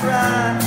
cry.